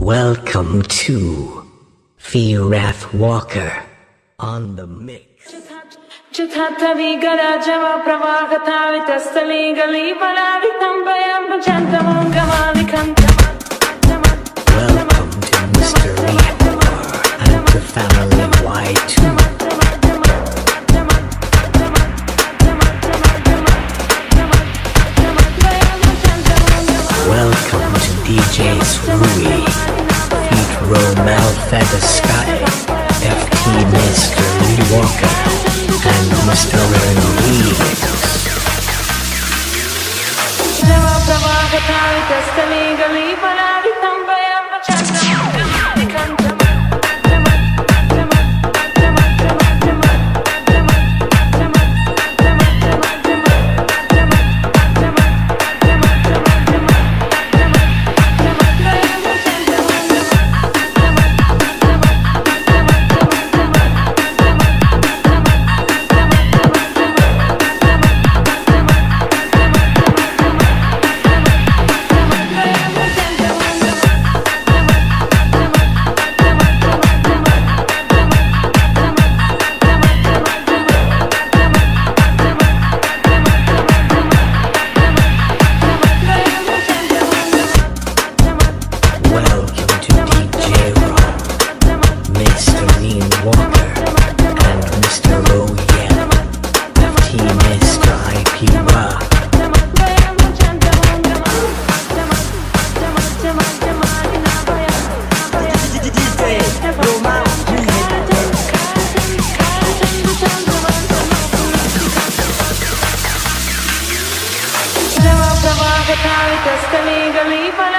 Welcome to Firath Walker on the mix. DJ Rui, Pete Romel Feather FT Mr. Lee Walker, and Mr. Aaron Lee. 跟另一个离婚。